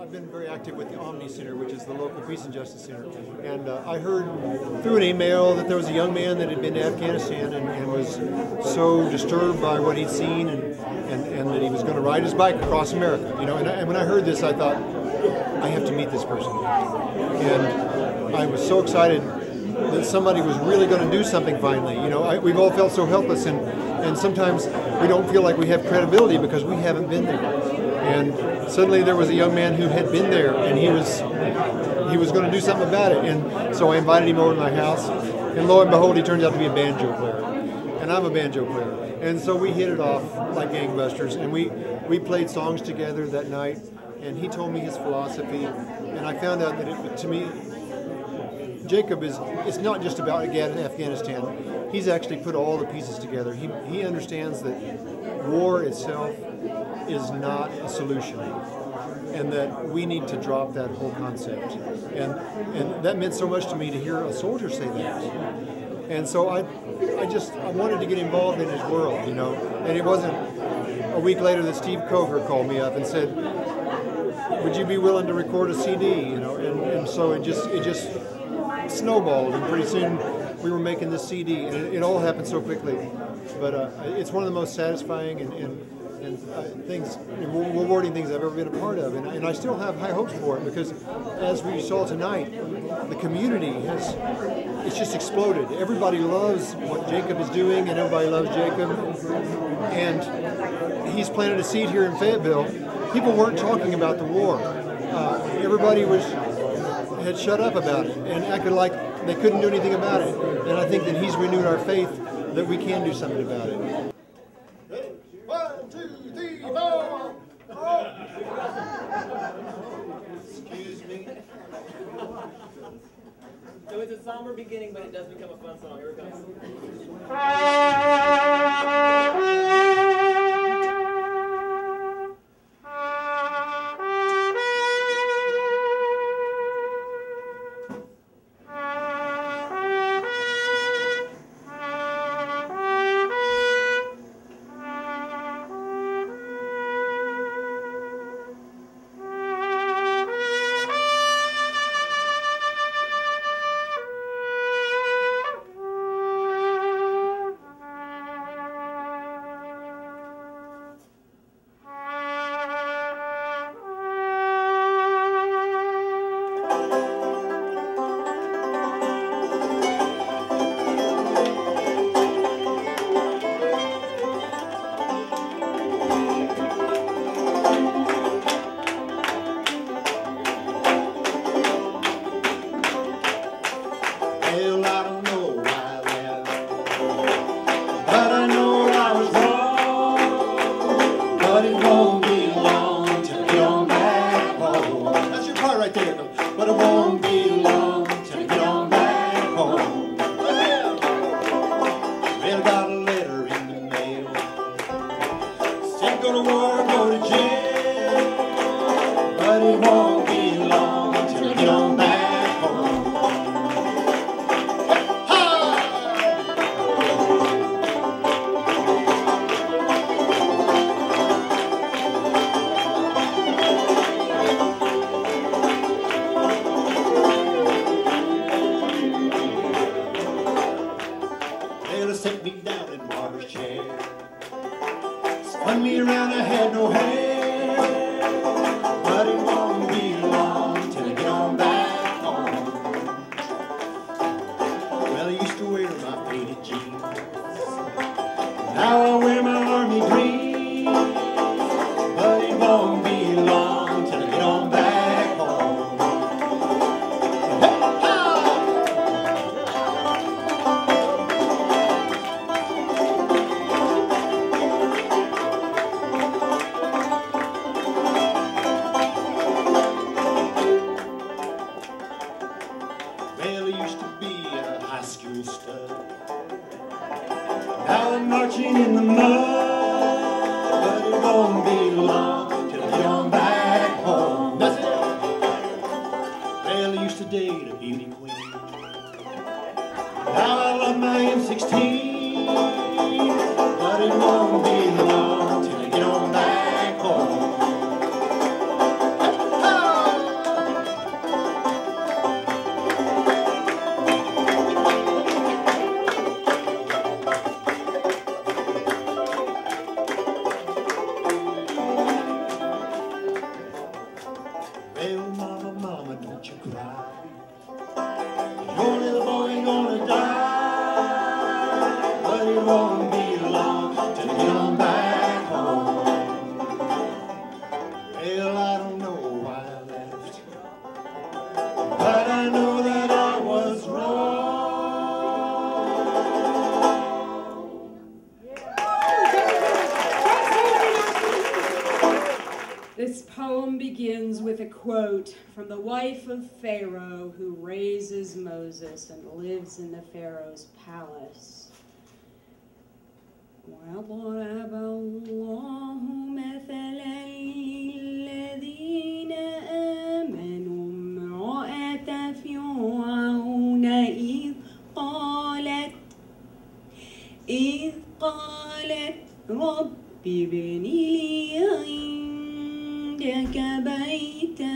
I've been very active with the Omni Center, which is the local peace and justice center. And uh, I heard through an email that there was a young man that had been to Afghanistan and, and was so disturbed by what he'd seen and, and, and that he was going to ride his bike across America. You know, and, I, and when I heard this, I thought, I have to meet this person. And I was so excited that somebody was really going to do something finally. You know, I, we've all felt so helpless, and, and sometimes we don't feel like we have credibility because we haven't been there. And suddenly there was a young man who had been there, and he was he was going to do something about it. And so I invited him over to my house, and lo and behold, he turns out to be a banjo player, and I'm a banjo player. And so we hit it off like gangbusters, and we we played songs together that night. And he told me his philosophy, and I found out that it, to me, Jacob is it's not just about Afghanistan. He's actually put all the pieces together. He, he understands that war itself is not a solution and that we need to drop that whole concept. And and that meant so much to me to hear a soldier say that. And so I I just I wanted to get involved in his world, you know. And it wasn't a week later that Steve Koger called me up and said, "Would you be willing to record a CD?" You know, and, and so it just it just snowballed, and pretty soon we were making this CD, and it, it all happened so quickly. But uh, it's one of the most satisfying and, and and uh, things, rewarding things I've ever been a part of. And, and, I still have high hopes for it because, as we saw tonight, the community has, it's just exploded. Everybody loves what Jacob is doing and everybody loves Jacob. And he's planted a seed here in Fayetteville. People weren't talking about the war. Uh, everybody was had shut up about it and acted like they couldn't do anything about it. And I think that he's renewed our faith that we can do something about it. One, two, three, four. Excuse me. So it's a somber beginning, but it does become a fun song. Here it comes. Ah! Got a from the wife of Pharaoh who raises Moses and lives in the Pharaoh's palace. وضرب الله مثلا للذين آمنوا امرأة فرعون إذ قالت إذ قالت رب ابن لي عندك بيتا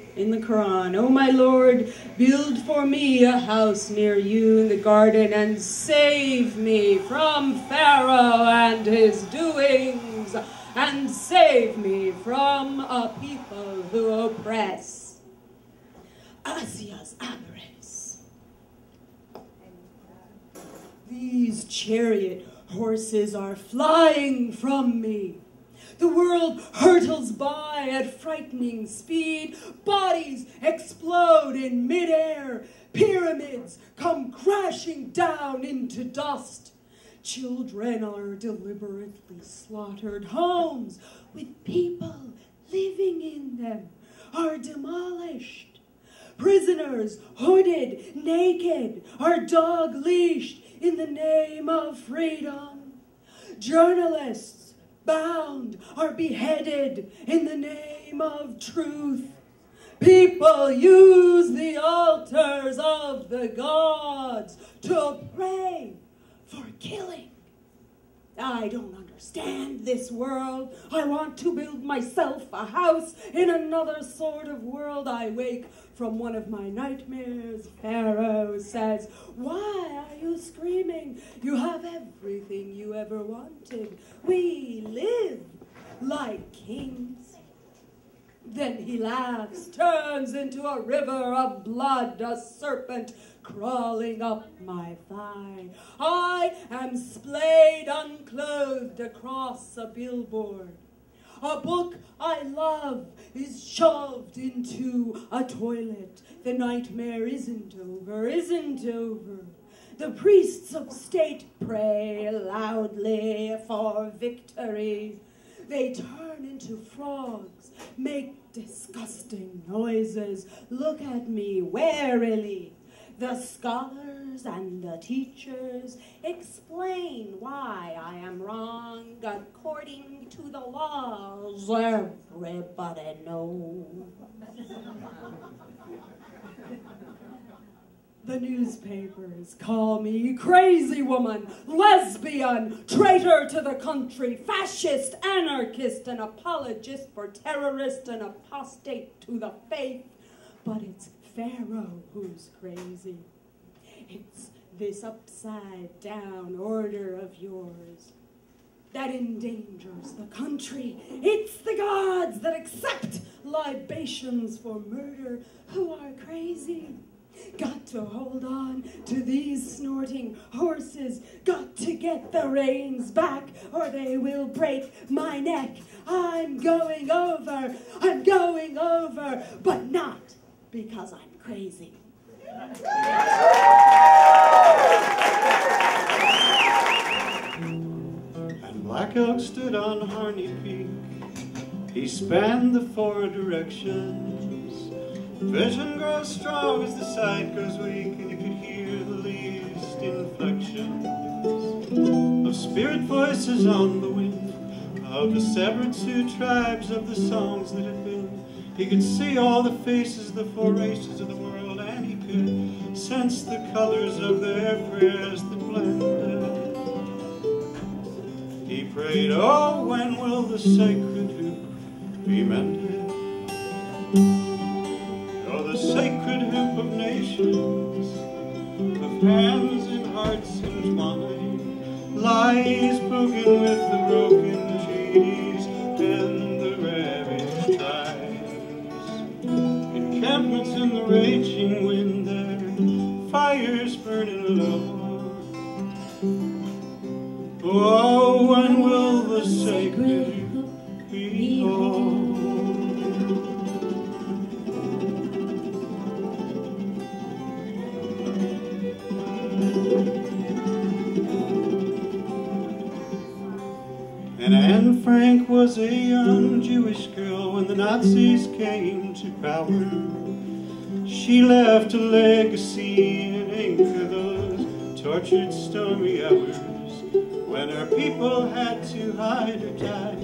in the Quran. O my Lord, build for me a house near you in the garden and save me from Pharaoh and his doings, and save me from a people who oppress. Asya's avarice. These chariot horses are flying from me. The world hurtles by at frightening speed. Bodies explode in midair. Pyramids come crashing down into dust. Children are deliberately slaughtered. Homes with people living in them are demolished. Prisoners, hooded, naked, are dog leashed in the name of freedom. Journalists, bound, are beheaded in the name of truth. People use the altars of the gods to pray for killing. I don't understand this world. I want to build myself a house in another sort of world. I wake from one of my nightmares. Pharaoh says, Why are you screaming? You have everything you ever wanted. We live like kings. Then he laughs, turns into a river of blood, a serpent crawling up my thigh. I am splayed unclothed across a billboard. A book I love is shoved into a toilet. The nightmare isn't over, isn't over. The priests of state pray loudly for victory. They turn into frogs, make disgusting noises, look at me warily. The and the teachers explain why I am wrong according to the laws. Everybody knows. The newspapers call me crazy woman, lesbian, traitor to the country, fascist, anarchist, an apologist for terrorist, and apostate to the faith. But it's Pharaoh who's crazy. It's this upside down order of yours that endangers the country. It's the gods that accept libations for murder who are crazy. Got to hold on to these snorting horses. Got to get the reins back or they will break my neck. I'm going over. I'm going over, but not because I'm crazy. And Black Elk stood on Harney Peak. He spanned the four directions. Vision grows strong as the sight grows weak, and you could hear the least inflections of spirit voices on the wind, of the severed Sioux tribes, of the songs that had been. He could see all the faces, of the four races of the world, he could sense the colors of their prayers that blended. He prayed, Oh, when will the sacred hoop be mended? Oh, the sacred hoop of nations, of hands and hearts entwined, lies broken with the broken treaties raging wind there, fires burning low. Oh, when will the sacred be whole? And Anne Frank was a young Jewish girl when the Nazis came to power. She left a legacy in ink of those tortured stormy hours when her people had to hide or die.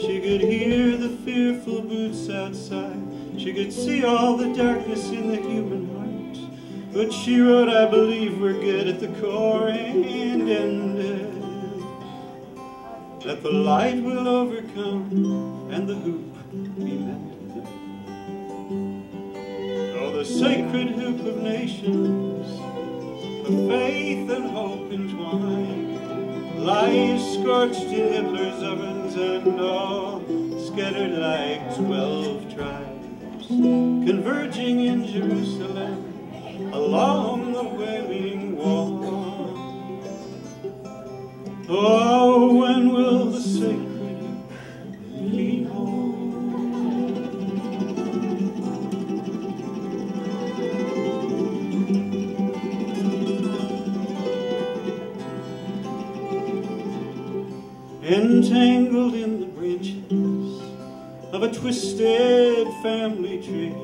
She could hear the fearful boots outside. She could see all the darkness in the human heart. But she wrote, I believe we're good at the core and ended that the light will overcome and the hoop be mended. The sacred hoop of nations, of faith and hope entwined, lies scorched in Hitler's ovens and all scattered like twelve tribes, converging in Jerusalem along the wailing wall. Oh, family tree,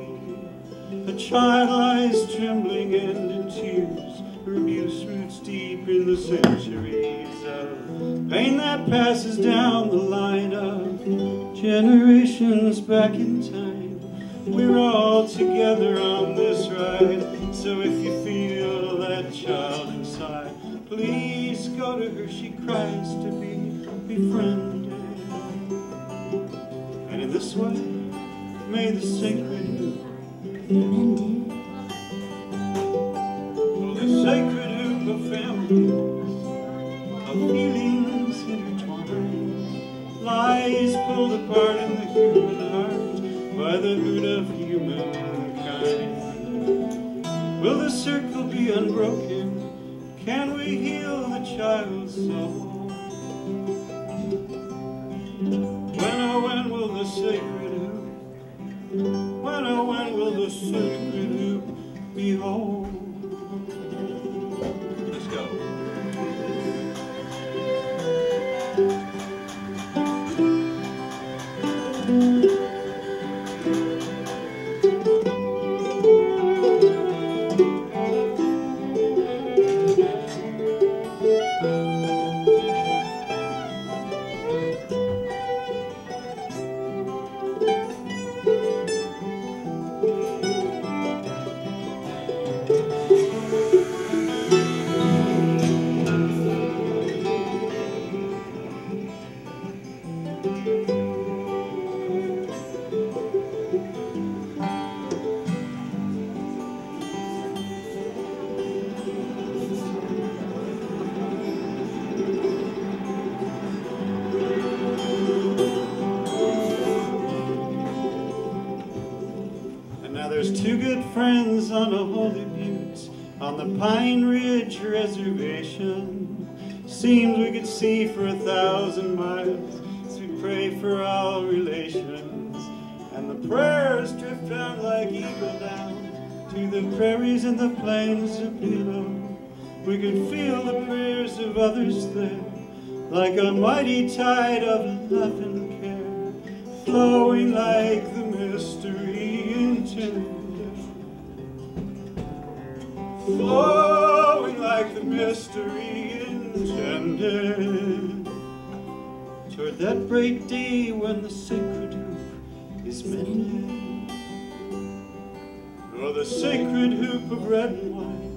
a child lies trembling and in tears, her abuse roots deep in the centuries of pain that passes down the line of generations back in others there like a mighty tide of love and care flowing like the mystery intended. Flowing like the mystery intended. Toward that great day when the sacred hoop is mended. Or the sacred hoop of red and white,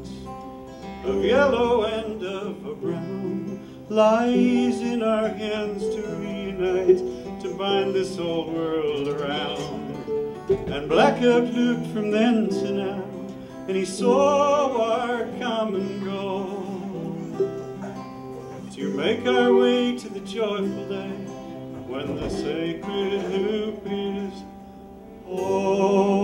of yellow and of a brown, lies in our hands to reunite, to bind this old world around. And Black Elk looked from then to now, and he saw our common goal to make our way to the joyful day when the sacred hoop is whole.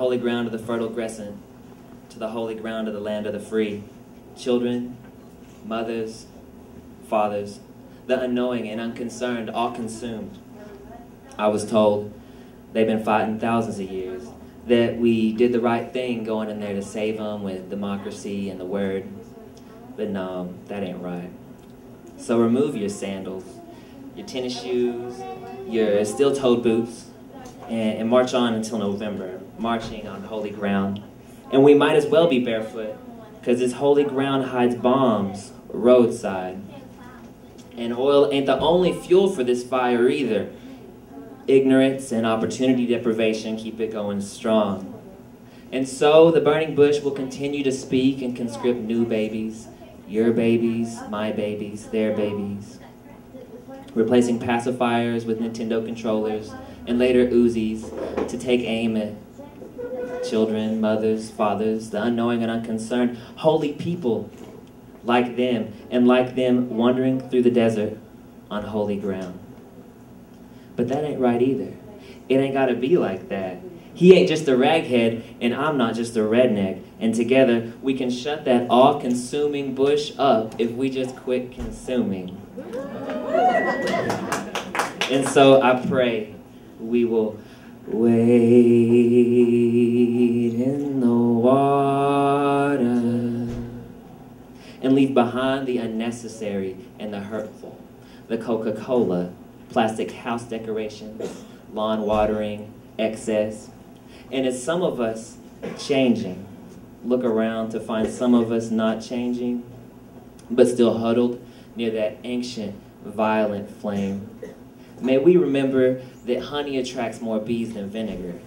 Holy ground of the fertile crescent to the holy ground of the land of the free, children, mothers, fathers, the unknowing and unconcerned, all consumed. I was told they've been fighting thousands of years, that we did the right thing going in there to save them with democracy and the word. But no, that ain't right. So remove your sandals, your tennis shoes, your steel-toed boots, and, and march on until November, marching on holy ground. And we might as well be barefoot, because this holy ground hides bombs roadside. And oil ain't the only fuel for this fire either. Ignorance and opportunity deprivation keep it going strong. And so the burning bush will continue to speak and conscript new babies, your babies, my babies, their babies, replacing pacifiers with Nintendo controllers and later Uzis to take aim at children, mothers, fathers, the unknowing and unconcerned, holy people like them, and like them wandering through the desert on holy ground. But that ain't right either. It ain't gotta be like that. He ain't just a raghead, and I'm not just a redneck. And together, we can shut that all consuming bush up if we just quit consuming. And so I pray we will wade in the water and leave behind the unnecessary and the hurtful. The Coca Cola, plastic house decorations, lawn watering, excess. And it's some of us changing. Look around to find some of us not changing, but still huddled near that ancient, violent flame. May we remember that honey attracts more bees than vinegar.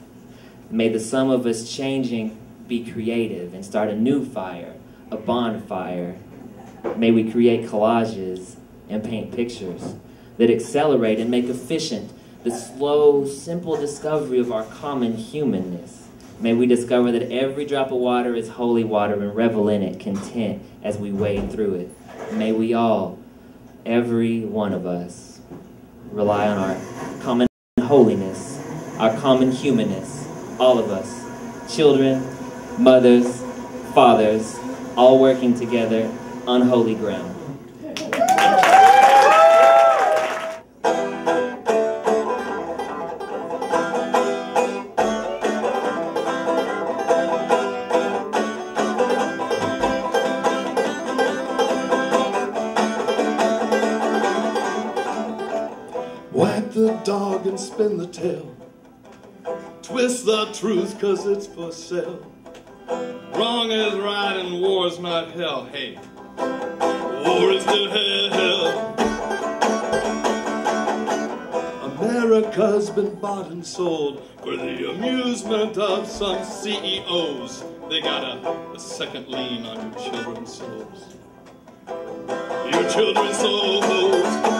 May the sum of us changing be creative and start a new fire, a bonfire. May we create collages and paint pictures that accelerate and make efficient the slow, simple discovery of our common humanness. May we discover that every drop of water is holy water and revel in it, content as we wade through it. May we all, every one of us, rely on our common holiness, our common humanness, all of us, children, mothers, fathers, all working together on holy ground. Spin the tale. Twist the truth cause it's for sale. Wrong is right and war's not hell. Hey, war is still hell. America's been bought and sold for the amusement of some CEOs. They got a, a second lien on your children's souls. Your children's souls.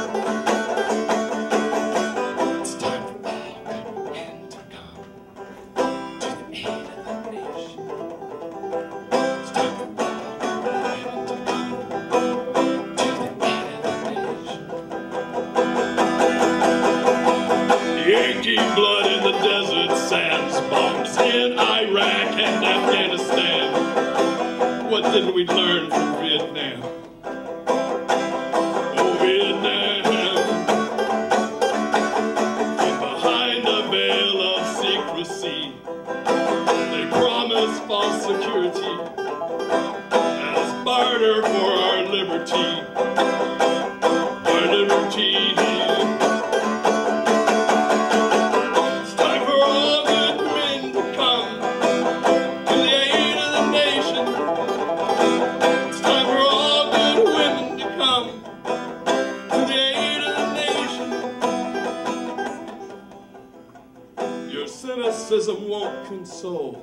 Cynicism won't console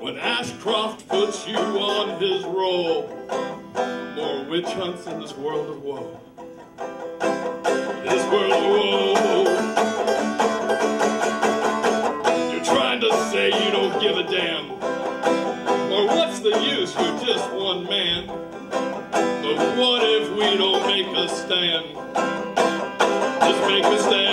when Ashcroft puts you on his roll. More witch hunts in this world of woe. This world of woe. You're trying to say you don't give a damn. Or what's the use? You're just one man. But what if we don't make a stand? Just make a stand.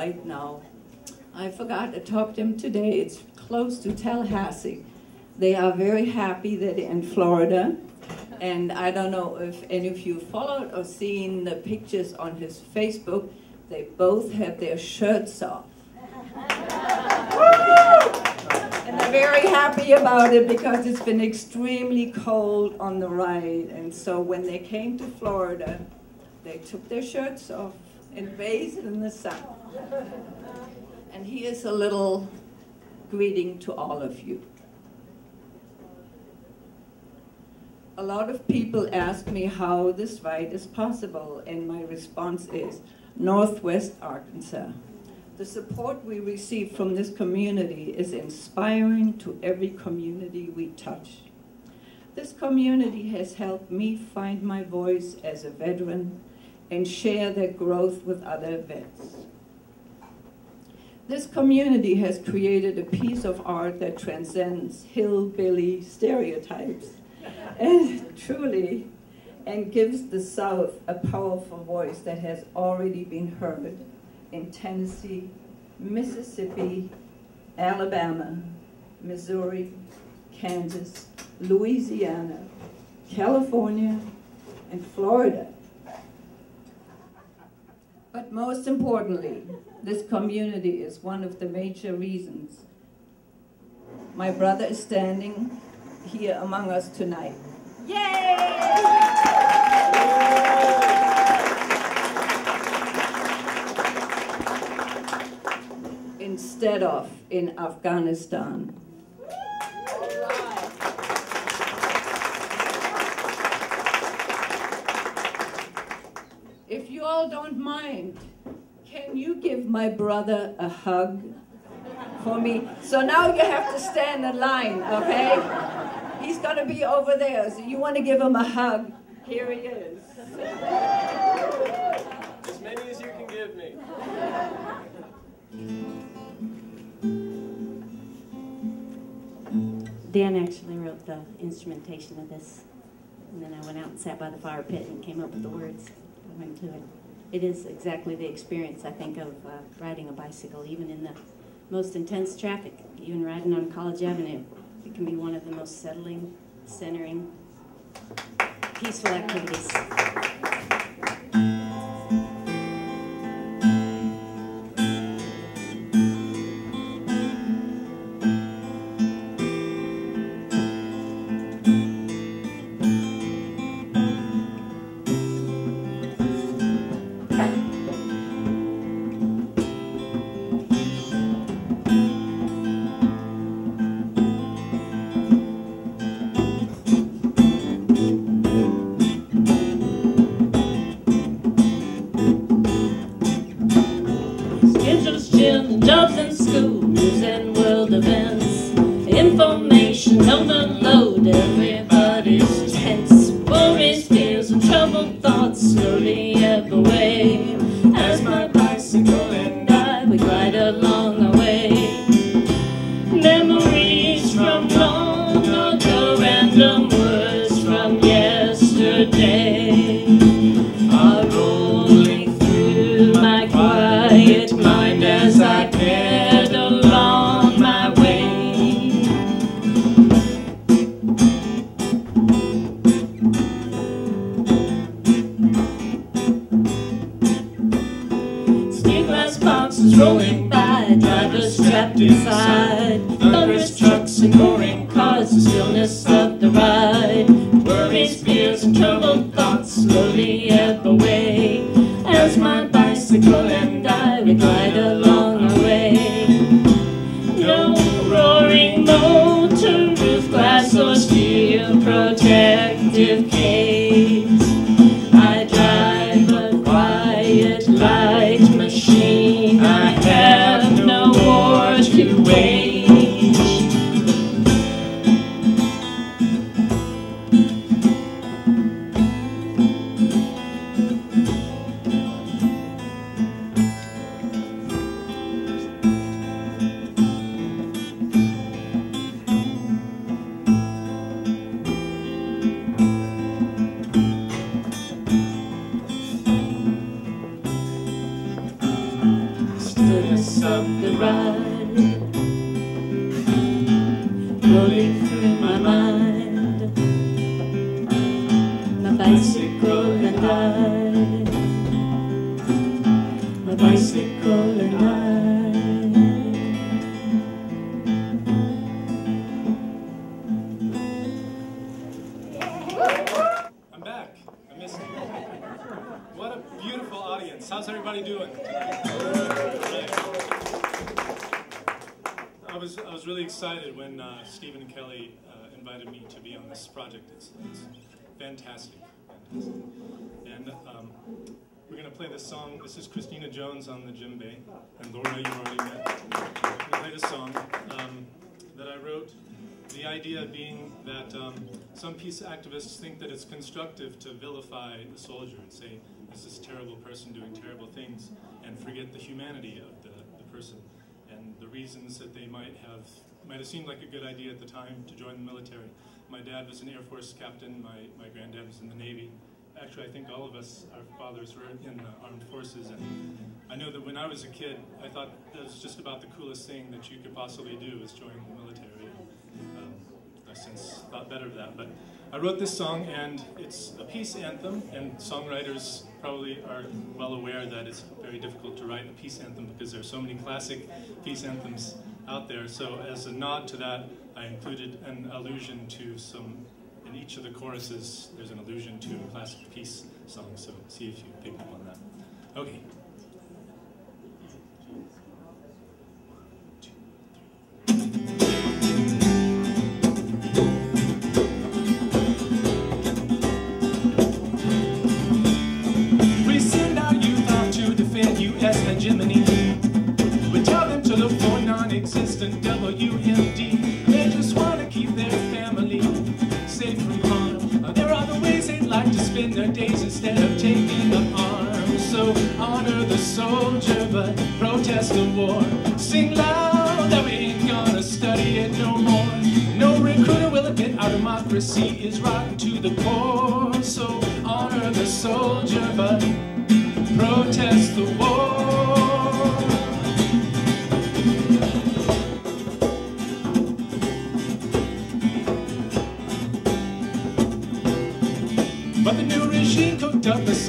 Right now. I forgot to talk to them today. It's close to Tallahassee. They are very happy that they're in Florida. And I don't know if any of you followed or seen the pictures on his Facebook. They both have their shirts off. And they're very happy about it because it's been extremely cold on the ride. And so when they came to Florida, they took their shirts off and bathed in the sun. And here's a little greeting to all of you. A lot of people ask me how this ride is possible, and my response is Northwest Arkansas. The support we receive from this community is inspiring to every community we touch. This community has helped me find my voice as a veteran and share that growth with other vets. This community has created a piece of art that transcends hillbilly stereotypes and truly and gives the South a powerful voice that has already been heard in Tennessee, Mississippi, Alabama, Missouri, Kansas, Louisiana, California, and Florida. But most importantly, this community is one of the major reasons my brother is standing here among us tonight. Instead of in Afghanistan. If you all don't mind, can you give my brother a hug for me? So now you have to stand in line, okay? He's gonna be over there, so you wanna give him a hug. Here he is. As many as you can give me. Dan actually wrote the instrumentation of this. And then I went out and sat by the fire pit and came up with the words going to it. It is exactly the experience, I think, of uh, riding a bicycle, even in the most intense traffic, even riding on College Avenue. It can be one of the most settling, centering, peaceful activities. Was I was really excited when uh, Stephen and Kelly uh, invited me to be on this project. It's, it's fantastic, fantastic. And um, we're gonna play this song. This is Christina Jones on the djembe, and Laura you've already met. We played this song um, that I wrote. The idea being that um, some peace activists think that it's constructive to vilify the soldier and say, this is a terrible person doing terrible things, and forget the humanity of the, the person reasons that they might have might have seemed like a good idea at the time to join the military. My dad was an Air Force captain. My, my granddad was in the Navy. Actually, I think all of us, our fathers were in the armed forces. And I know that when I was a kid, I thought that was just about the coolest thing that you could possibly do is join the military. Um, I've since thought better of that. But I wrote this song, and it's a peace anthem, and songwriters probably are well aware that it's very difficult to write a peace anthem because there are so many classic peace anthems out there. So as a nod to that, I included an allusion to some, in each of the choruses, there's an allusion to a classic peace song. So see if you pick up on that. Okay. We Honor the soldier, but protest the war. Sing loud that we ain't gonna study it no more. No recruiter will admit our democracy is rotten to the core. So honor the soldier, but protest the war.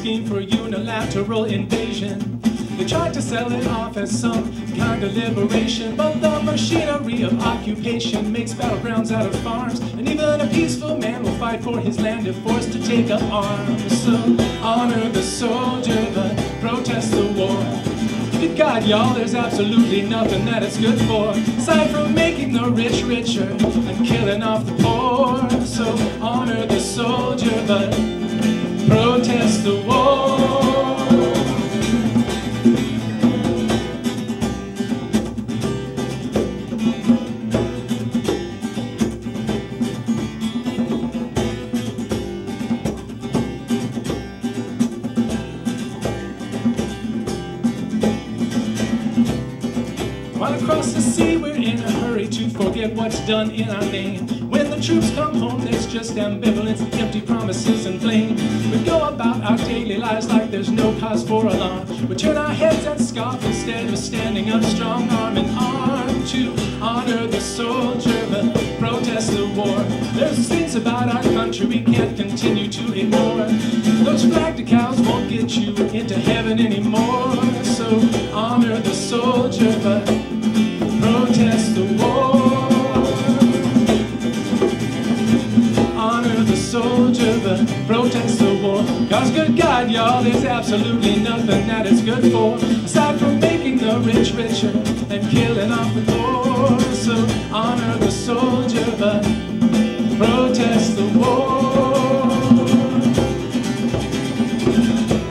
For unilateral invasion. They tried to sell it off as some kind of liberation, but the machinery of occupation makes battlegrounds out of farms, and even a peaceful man will fight for his land if forced to take up arms. So honor the soldier, but protest the war. Good God, y'all, there's absolutely nothing that it's good for, aside from making the rich richer and killing off the poor. So honor the soldier, but protest the war. While across the sea we're in a hurry to forget what's done in our name. Troops come home, there's just ambivalence, empty promises and blame. We go about our daily lives like there's no cause for alarm. We turn our heads and scoff instead of standing up strong arm in arm to honor the soldier but protest the war. There's things about our country we can't continue to ignore. Those flag decals won't get you into heaven anymore. So honor the soldier but there's absolutely nothing that it's good for. Aside from making the rich richer and killing off the poor. So honor the soldier, but protest the war.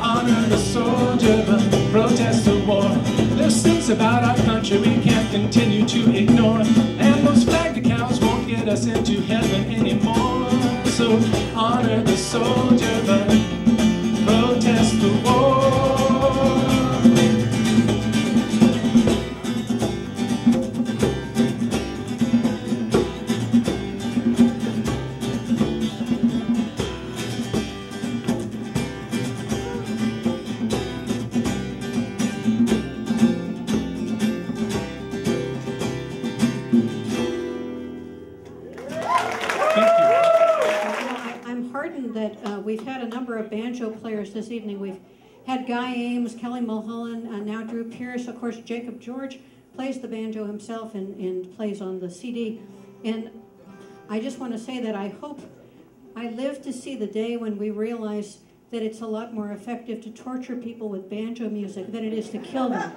Honor the soldier, but protest the war. There's things about our country we can't continue to ignore. And those flag decals won't get us into heaven anymore. So honor the soldier, but Of course, Jacob George plays the banjo himself and, and plays on the CD. And I just want to say that I hope I live to see the day when we realize that it's a lot more effective to torture people with banjo music than it is to kill them.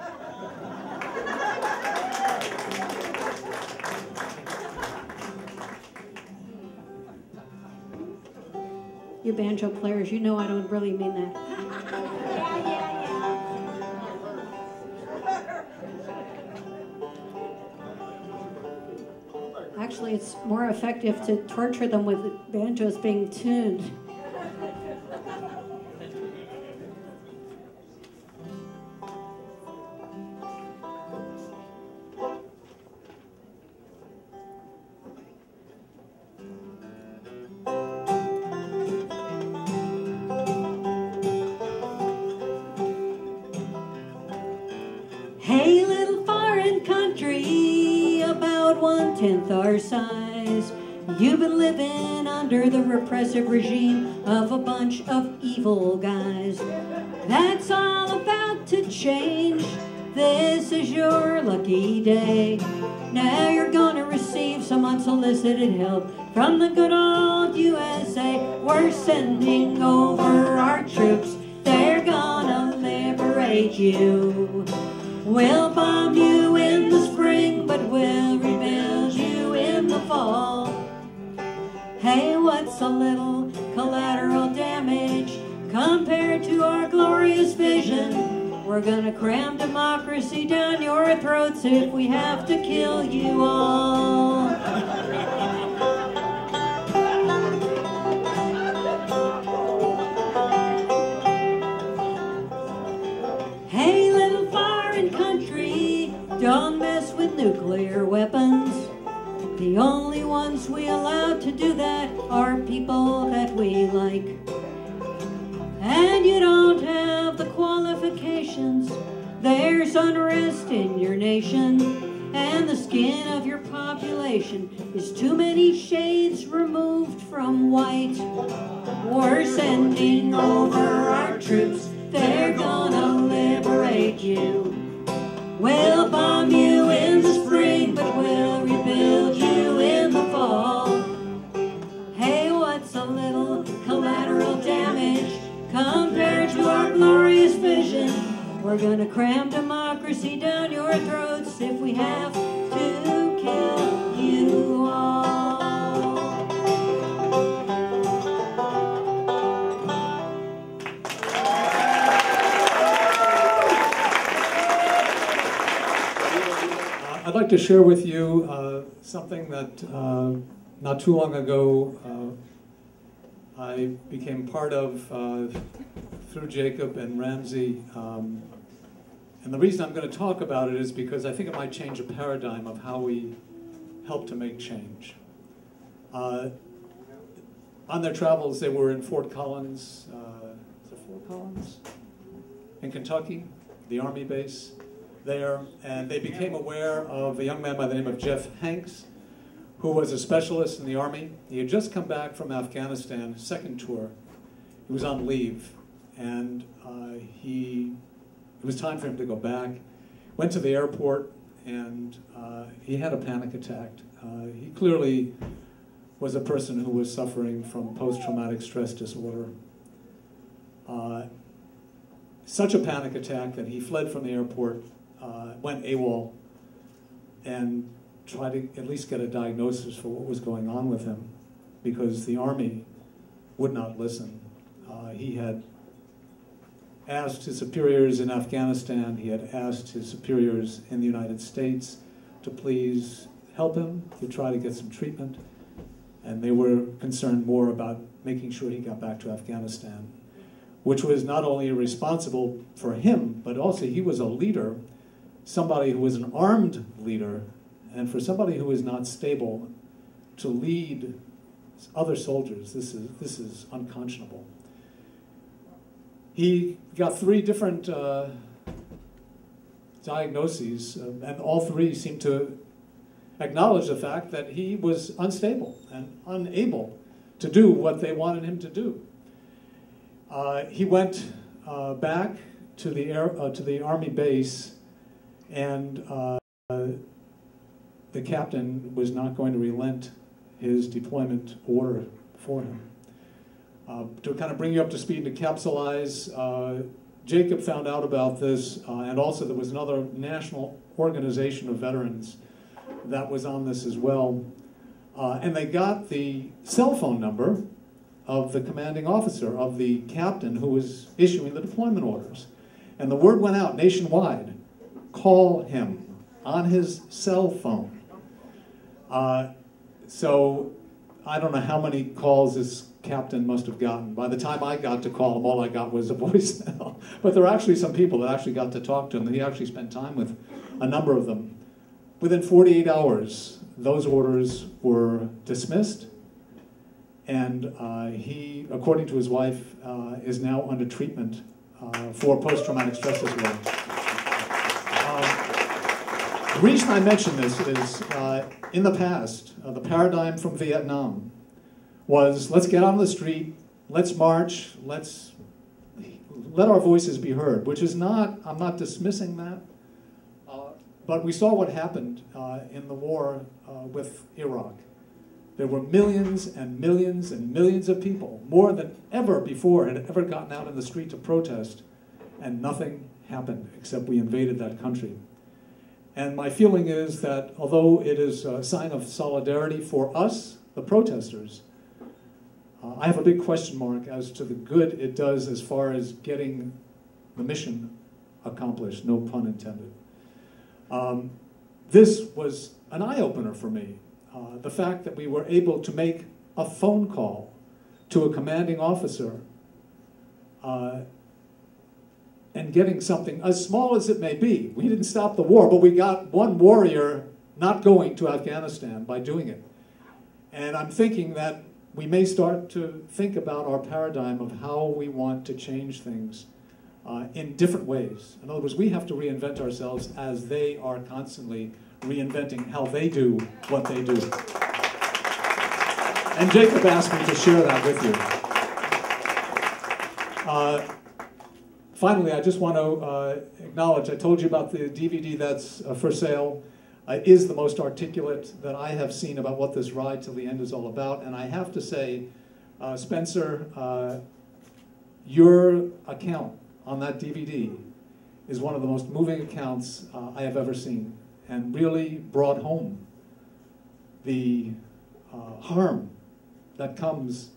You banjo players, you know I don't really mean that. Actually, it's more effective to torture them with banjos being tuned. Living under the repressive regime of a bunch of evil guys. That's all about to change. This is your lucky day. Now you're gonna receive some unsolicited help from the good old USA. We're sending over our troops. They're gonna liberate you. We'll bomb you Hey, what's a little collateral damage compared to our glorious vision? We're gonna cram democracy down your throats if we have to kill you all. Hey, little foreign country, don't mess with nuclear weapons. The only ones we allow to do that are people that we like. And you don't have the qualifications. There's unrest in your nation, and the skin of your population is too many shades removed from white. We're sending over our troops, they're gonna liberate you. We'll bomb you glorious vision? We're gonna cram democracy down your throats if we have to kill you all. Uh, I'd like to share with you uh, something that uh, not too long ago uh, I became part of uh, through Jacob and Ramsey. Um, and the reason I'm going to talk about it is because I think it might change a paradigm of how we help to make change. Uh, on their travels, they were in Fort Collins, uh, Fort Collins? In Kentucky, the Army base there, and they became aware of a young man by the name of Jeff Hanks, who was a specialist in the Army. He had just come back from Afghanistan, second tour. He was on leave, and uh, he, it was time for him to go back. Went to the airport, and uh, he had a panic attack. Uh, he clearly was a person who was suffering from post-traumatic stress disorder. Uh, such a panic attack that he fled from the airport, uh, went AWOL, and tried to at least get a diagnosis for what was going on with him because the Army would not listen. Uh, he had asked his superiors in Afghanistan, he had asked his superiors in the United States to please help him to try to get some treatment, and they were concerned more about making sure he got back to Afghanistan which was not only responsible for him, but also he was a leader, somebody who was an armed leader, and for somebody who is not stable to lead other soldiers, this is, this is unconscionable. He got three different uh, diagnoses, uh, and all three seemed to acknowledge the fact that he was unstable and unable to do what they wanted him to do. Uh, he went uh, back to the air, uh, to the army base, and uh, the captain was not going to relent his deployment order for him. Uh, to kind of bring you up to speed and to capsulize, uh, Jacob found out about this, uh, and also there was another national organization of veterans that was on this as well. Uh, and they got the cell phone number of the commanding officer, of the captain who was issuing the deployment orders. And the word went out nationwide call him on his cell phone. Uh, so I don't know how many calls this captain must have gotten. By the time I got to call him, all I got was a voicemail. but there are actually some people that actually got to talk to him. And he actually spent time with a number of them. Within 48 hours, those orders were dismissed. And uh, he, according to his wife, uh, is now under treatment uh, for post-traumatic stress disorder. The reason I mention this is, uh, in the past, uh, the paradigm from Vietnam was let's get on the street, let's march, let's let our voices be heard, which is not, I'm not dismissing that, uh, but we saw what happened uh, in the war uh, with Iraq. There were millions and millions and millions of people, more than ever before had ever gotten out in the street to protest, and nothing happened except we invaded that country. And my feeling is that although it is a sign of solidarity for us, the protesters, uh, I have a big question mark as to the good it does as far as getting the mission accomplished, no pun intended. Um, this was an eye opener for me. Uh, the fact that we were able to make a phone call to a commanding officer uh, and getting something as small as it may be. We didn't stop the war, but we got one warrior not going to Afghanistan by doing it. And I'm thinking that we may start to think about our paradigm of how we want to change things uh, in different ways. In other words, we have to reinvent ourselves as they are constantly reinventing how they do what they do. And Jacob asked me to share that with you. Uh, finally, I just want to uh, acknowledge, I told you about the DVD that's uh, for sale. Uh, is the most articulate that I have seen about what this ride to the end is all about. And I have to say, uh, Spencer, uh, your account on that DVD is one of the most moving accounts uh, I have ever seen and really brought home the harm that comes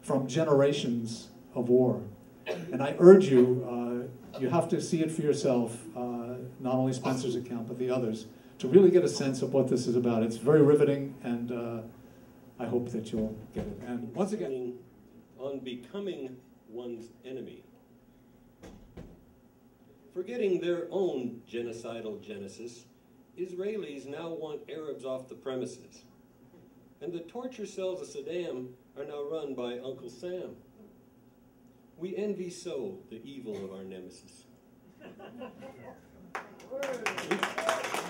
from generations of war. And I urge you, uh, you have to see it for yourself, not only Spencer's account, but the others to really get a sense of what this is about. It's very riveting, and uh, I hope that you'll get it. And once again, on becoming one's enemy, forgetting their own genocidal genesis, Israelis now want Arabs off the premises. And the torture cells of Saddam are now run by Uncle Sam. We envy so the evil of our nemesis.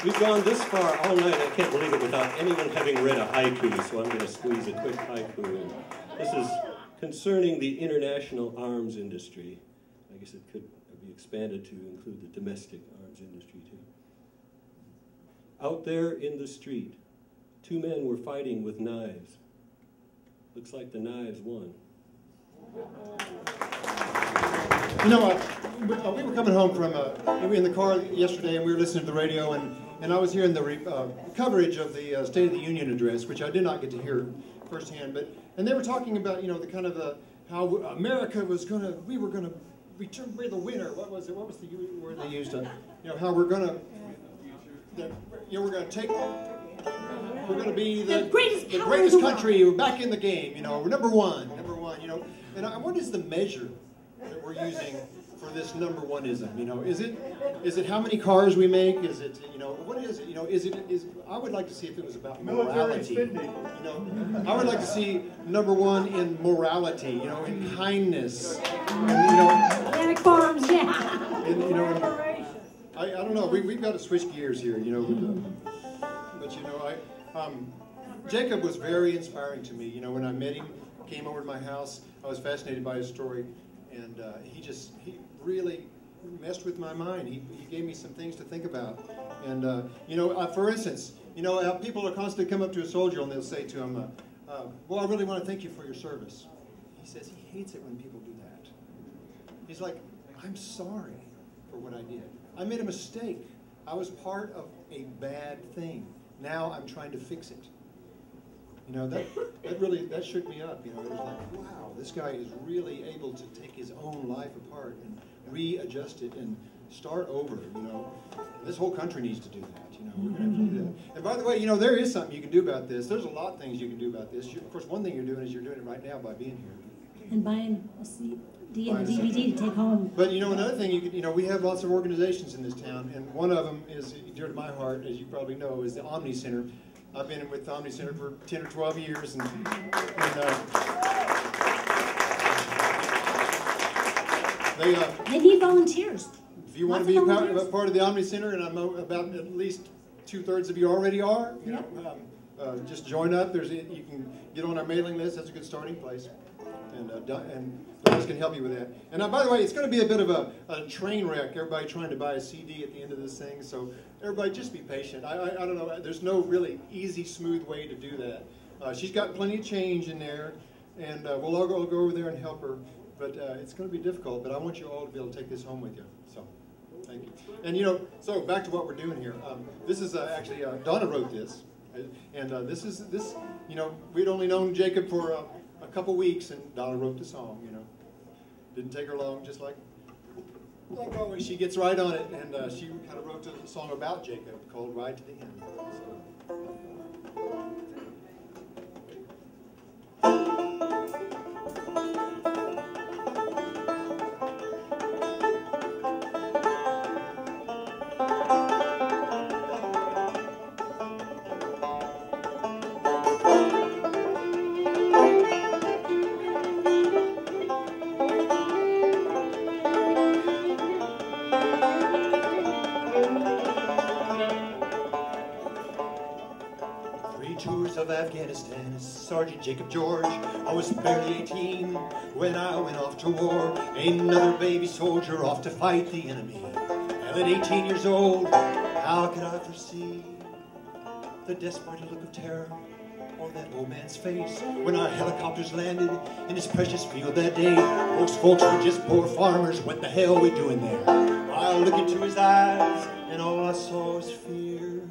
We've gone this far all night, I can't believe it, without anyone having read a haiku, so I'm going to squeeze a quick haiku in. This is concerning the international arms industry. I guess it could be expanded to include the domestic arms industry too. Out there in the street, two men were fighting with knives. Looks like the knives won. You know, uh, we were coming home from, uh, we were in the car yesterday and we were listening to the radio and, and I was hearing the uh, coverage of the uh, State of the Union address, which I did not get to hear firsthand, but, and they were talking about, you know, the kind of the, how America was going to, we were going to return, we're the winner. What was it? What was the word they used? To, you know, how we're going to, you know, we're going to take, we're going to be the, the greatest, the greatest country. We're back in the game. You know, we're number one, and I, what is the measure that we're using for this number oneism? You know, is it is it how many cars we make? Is it you know what is it? You know, is it is I would like to see if it was about morality. You know, I would like to see number one in morality. You know, in kindness. And, you know, Organic farms, yeah. and, you know, and I, I don't know. We we've got to switch gears here. You know, but, uh, but you know, I um, Jacob was very inspiring to me. You know, when I met him came over to my house. I was fascinated by his story, and uh, he just he really messed with my mind. He, he gave me some things to think about. And uh, you know, uh, for instance, you know, uh, people are constantly come up to a soldier and they'll say to him, uh, uh, "Well, I really want to thank you for your service." He says he hates it when people do that. He's like, "I'm sorry for what I did. I made a mistake. I was part of a bad thing. Now I'm trying to fix it." You know, that, that really, that shook me up, you know, it was like, wow, this guy is really able to take his own life apart and readjust it and start over, you know. This whole country needs to do that, you know, we're gonna do mm-hmm. that. And by the way, you know, there is something you can do about this. There's a lot of things you can do about this. You, of course, one thing you're doing is you're doing it right now by being here. And buying a CD and a Buying a DVD to take home. But you know, another thing you can, you know, we have lots of organizations in this town, and one of them is dear to my heart, as you probably know, is the Omni Center. I've been with Omni Center for 10 or 12 years, and, and uh, they, uh, They need volunteers. if you want to be a part, a part of the Omni Center, and I'm uh, about at least two thirds of you already are, you know, um, uh, just join up. There's you can get on our mailing list. That's a good starting place, and uh, and Doris can help you with that. And uh, by the way, it's going to be a bit of a, a train wreck. Everybody trying to buy a CD at the end of this thing, so everybody just be patient. I, I, I don't know. There's no really easy, smooth way to do that. Uh, she's got plenty of change in there, and uh, we'll all go, go over there and help her. But uh, it's going to be difficult. But I want you all to be able to take this home with you. So. Thank you. And you know, so back to what we're doing here. Um, this is uh, actually uh, Donna wrote this, and this is this. You know, we'd only known Jacob for couple weeks, and Donna wrote the song. You know, didn't take her long, just like like always. She gets right on it, and uh, she kind of wrote a song about Jacob called "Ride to the End." So, Jacob George. I was barely 18 when I went off to war. Another baby soldier off to fight the enemy. And at 18 years old, how could I foresee the desperate look of terror on that old man's face when our helicopters landed in his precious field that day? Most folks were just poor farmers. What the hell we doing there? I looked into his eyes, and all I saw was fear.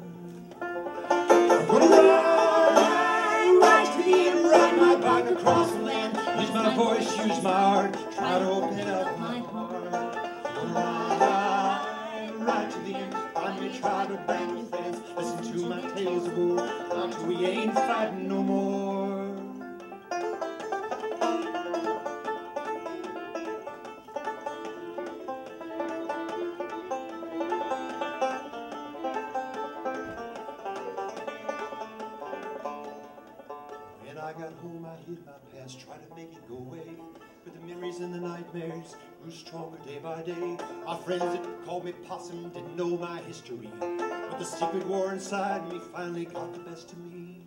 My voice, use my art, try to open up my heart. Ride to the end, find me, try to bring me friends. Listen to my tales of war, until we ain't fighting no more. Home, I hid my past, tried to make it go away. But the memories and the nightmares grew stronger day by day. My friends that called me possum didn't know my history. But the secret war inside me finally got the best of me.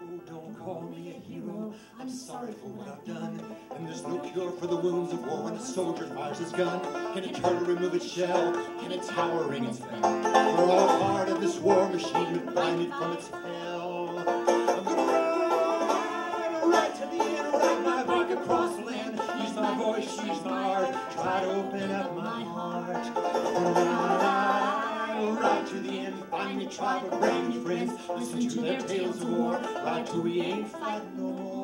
Oh, don't call me a hero. I'm sorry for what I've done. And there's no cure for the wounds of war when a soldier fires his gun. Can a turtle remove its shell? Can a tower ring its bell? We're all part of this war machine, blinded from its hell. Try open up my heart. Ride right to the end, find me, to bring me friends. Listen to their tales of war, right till we ain't fighting no more.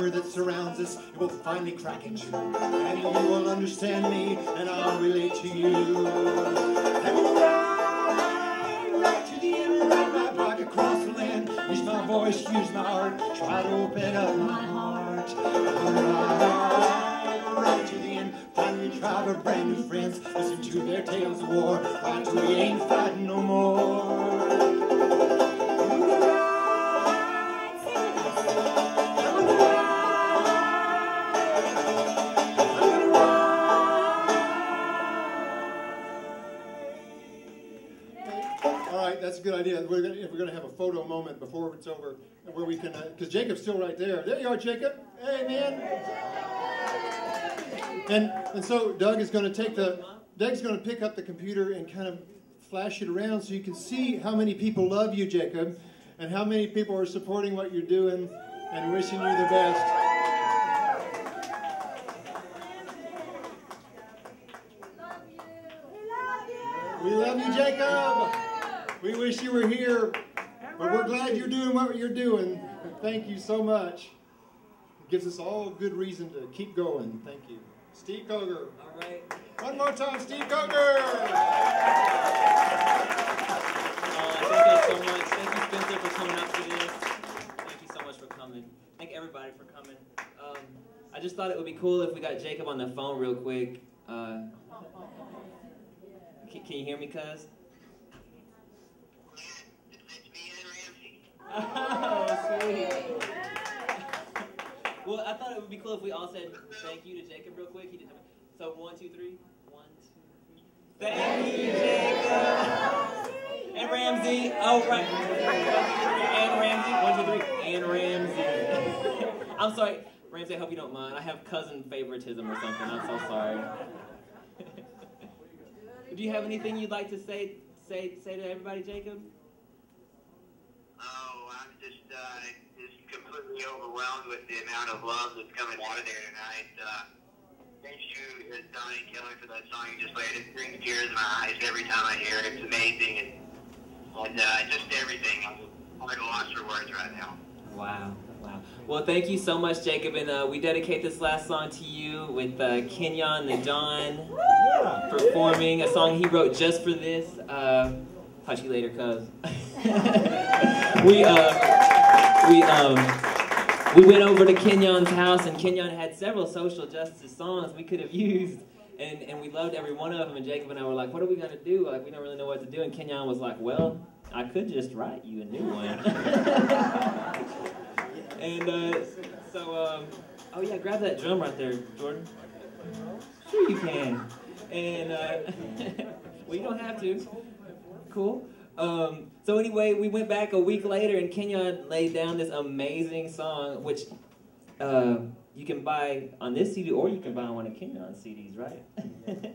Armor that surrounds us it will finally crack in two, and you will understand me, and I'll relate to you. And we'll ride right to the end, ride my bike across the land, use my voice, use my art, try to open up my heart. Ride right to the end, finally tribe of brand new friends. Listen to their tales of war. Why do we ain't fighting no more? Photo moment before it's over, where we can, uh, because Jacob's still right there. There you are, Jacob. Hey, man. And and so Doug is gonna take the, Doug's gonna pick up the computer and kind of flash it around so you can see how many people love you, Jacob, and how many people are supporting what you're doing and wishing you the best. We love you, Jacob. We wish you were here, but we're glad you're doing what you're doing. Thank you so much. It gives us all good reason to keep going. Thank you. Steve Koger. All right. One more time, Steve Koger. Uh, thank you so much. Thank you, Spencer, for coming out to this. Thank you so much for coming. Thank everybody for coming. Um, I just thought it would be cool if we got Jacob on the phone real quick. Uh, can, can you hear me, cuz? Oh, sweet. Well, I thought it would be cool if we all said thank you to Jacob real quick. He didn't have it. So one, two, three. One, two, three. Thank you, Jacob. And Ramsey. Oh, right. And Ramsey. One, two, three. And Ramsey. I'm sorry, Ramsey. I hope you don't mind. I have cousin favoritism or something. I'm so sorry. Do you have anything you'd like to say say say to everybody, Jacob? Oh, I'm just uh, just completely overwhelmed with the amount of love that's coming through there tonight. Uh, thank you, uh, Donnie Keller, for that song you just played. It brings tears in my eyes every time I hear it. It's amazing, and, and uh, just everything. I'm I'm at a loss for words right now. Wow. Wow. Well, thank you so much, Jacob. And uh, we dedicate this last song to you with uh, Kenyon the Don performing a song he wrote just for this. Uh, talk to you later, cuz. we, uh, we, um, we went over to Kenyon's house, and Kenyon had several social justice songs we could have used. And, and we loved every one of them, and Jacob and I were like, what are we going to do? Like, we don't really know what to do. And Kenyon was like, well, I could just write you a new one. And uh, so, um, oh yeah, grab that drum right there, Jordan. Sure you can. And uh, well, you don't have to. Cool. Um, so anyway, we went back a week later, and Kenyon laid down this amazing song, which uh, you can buy on this CD, or you can buy on one of Kenyon's CDs, right?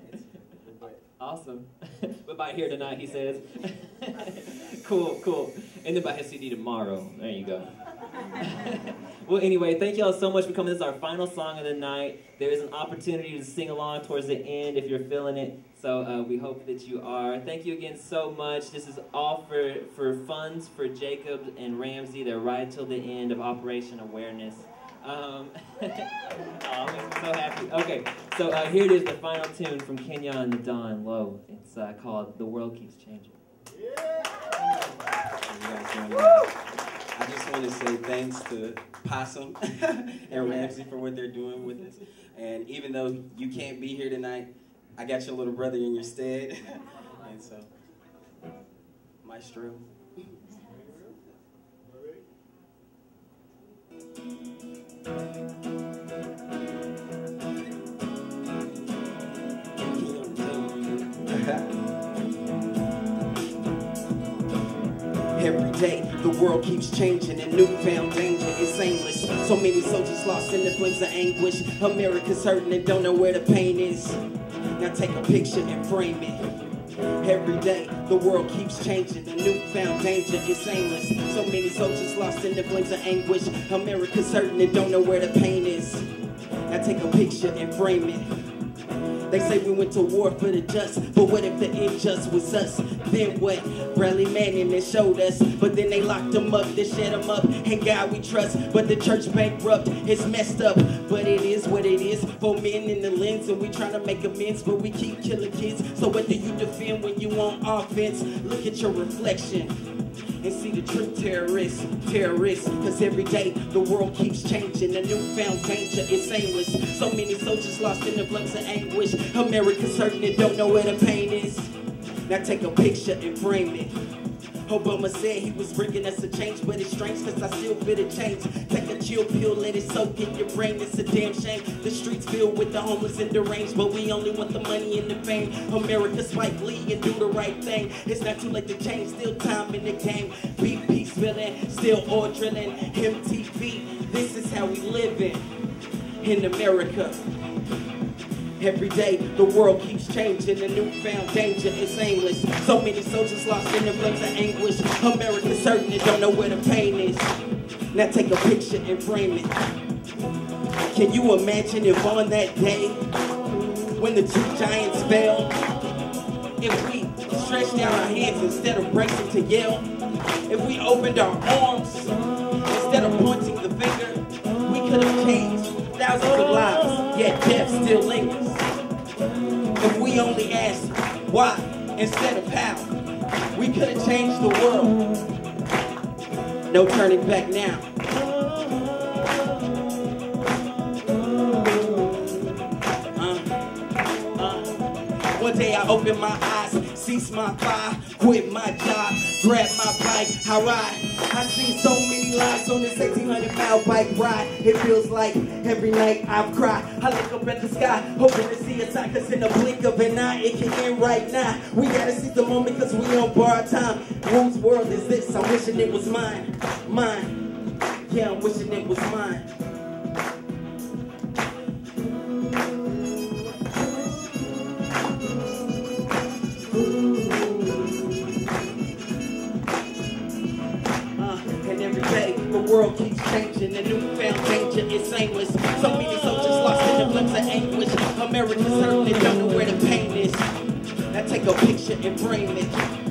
awesome. but buy here tonight, he says. cool, cool. And then buy his CD tomorrow. There you go. well, anyway, thank y'all so much for coming. This is our final song of the night. There is an opportunity to sing along towards the end if you're feeling it. So uh, we hope that you are. Thank you again so much. This is all for, for funds for Jacob and Ramsey. They're right till the end of Operation Awareness. Um, oh, I'm so happy. Okay, so uh, here it is, the final tune from Kenya and the Dawn Low. It's uh, called The World Keeps Changing. I just want to say thanks to Possum and Ramsey for what they're doing with us. And even though you can't be here tonight, I got your little brother in your stead. and so, Maestro. Every day, the world keeps changing and newfound danger is aimless. So many soldiers lost in the flames of anguish. America's hurting and don't know where the pain is. Now take a picture and frame it. Every day, the world keeps changing. The newfound danger is aimless. So many soldiers lost in the flames of anguish. America's hurting and don't know where the pain is. Now take a picture and frame it. They say we went to war for the just, but what if the unjust was us? Then what? Bradley Manning they showed us, but then they locked them up, they shut them up. And God we trust, but the church bankrupt. It's messed up, but it is what it is. For men in the lens, and we trying to make amends, but we keep killing kids. So what do you defend when you on offense? Look at your reflection and see the true terrorists, terrorists. Cause every day the world keeps changing. A newfound danger is aimless. So many soldiers lost in the flux of anguish. America's hurting and don't know where the pain is. Now take a picture and frame it. Obama said he was bringing us a change, but it's strange cause I still feel the change. Take chill pill, let it soak in your brain, it's a damn shame. The streets filled with the homeless and deranged, but we only want the money and the fame. America Spike Lee and do the right thing. It's not too late to change, still time in the game. Beat peace still oil drilling. MTV, this is how we living in America. Every day, the world keeps changing. A newfound danger is aimless. So many soldiers lost in the flames of anguish. America's hurting and don't know where the pain is. Now take a picture and frame it. Can you imagine if on that day, when the two giants fell, if we stretched out our hands instead of bracing to yell, if we opened our arms instead of pointing the finger, we could have changed thousands of lives, yet death still lingers. If we only asked why instead of how, we could have changed the world. No turning back now. Uh, uh. One day I open my eyes, cease my fire, quit my job, grab my bike, I ride. I see so many lives on this 1800 mile bike ride. It feels like every night I've cried. I look up at the sky, hoping to see a sign, cause in the blink of an eye, it can end right now. We gotta seize the moment, cause we on borrowed time. Whose world is this? I'm wishing it was mine. Mine. Yeah, I'm wishing it was mine. Is aimless. So many soldiers lost in the flames of anguish. America's hurting and don't know where the pain is. Now take a picture and frame it.